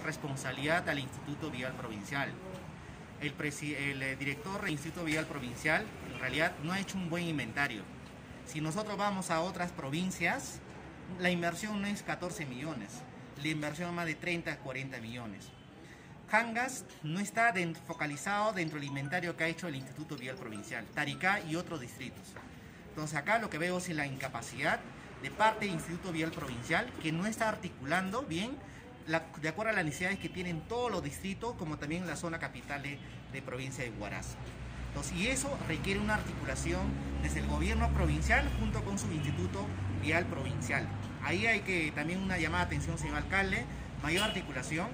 responsabilidad al Instituto Vial Provincial. El, el eh, director del Instituto Vial Provincial en realidad no ha hecho un buen inventario. Si nosotros vamos a otras provincias, la inversión no es 14 millones, la inversión es más de 30 a 40 millones. Hangas no está focalizado dentro del inventario que ha hecho el Instituto Vial Provincial, Taricá y otros distritos. Entonces acá lo que veo es la incapacidad de parte del Instituto Vial Provincial que no está articulando bien de acuerdo a las necesidades que tienen todos los distritos como también la zona capital de, de provincia de Huaraz. Entonces, y eso requiere una articulación desde el gobierno provincial junto con su Instituto Vial Provincial. Ahí hay que también una llamada de atención, señor alcalde, mayor articulación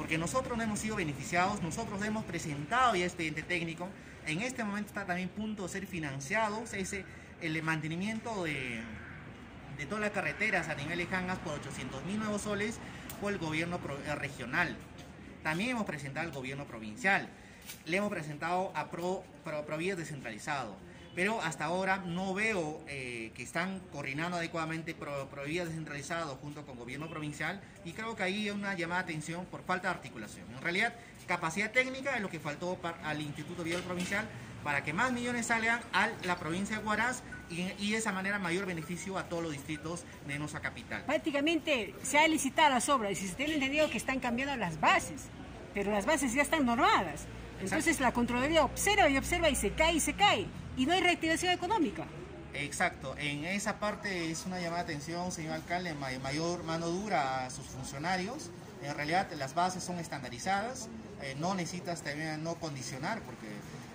porque nosotros no hemos sido beneficiados, nosotros hemos presentado ya expediente técnico, en este momento está también punto de ser financiado ese, el mantenimiento de, de todas las carreteras a nivel de Jangas por 800 mil nuevos soles el gobierno eh, regional. También hemos presentado al gobierno provincial, le hemos presentado a Pro, Pro, descentralizado pero hasta ahora no veo eh, que están coordinando adecuadamente pro, descentralizado junto con gobierno provincial y creo que ahí hay una llamada de atención por falta de articulación. En realidad, capacidad técnica es lo que faltó al Instituto Vial Provincial para que más millones salgan a la provincia de Huaraz y, de esa manera mayor beneficio a todos los distritos de nuestra capital. Prácticamente se ha licitado las obras y se tiene entendido que están cambiando las bases, pero las bases ya están normadas. Entonces la Contraloría observa y observa y se cae y se cae. Y no hay reactivación económica. Exacto, en esa parte es una llamada de atención, señor alcalde, mayor mano dura a sus funcionarios. En realidad las bases son estandarizadas, eh, no necesitas también no condicionar porque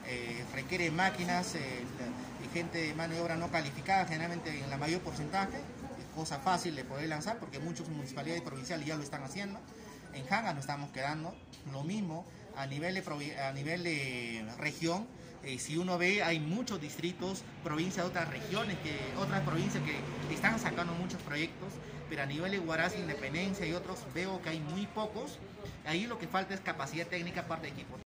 eh, requiere máquinas eh, y gente de mano de obra no calificada, generalmente en la mayor porcentaje, cosa fácil de poder lanzar porque muchas municipalidades provinciales ya lo están haciendo. En Janga nos estamos quedando, lo mismo a nivel de, a nivel de región, eh, si uno ve, hay muchos distritos, provincias de otras regiones, que, otras provincias que están sacando muchos proyectos, pero a nivel de Huaraz, Independencia y otros veo que hay muy pocos. Ahí lo que falta es capacidad técnica parte de equipo.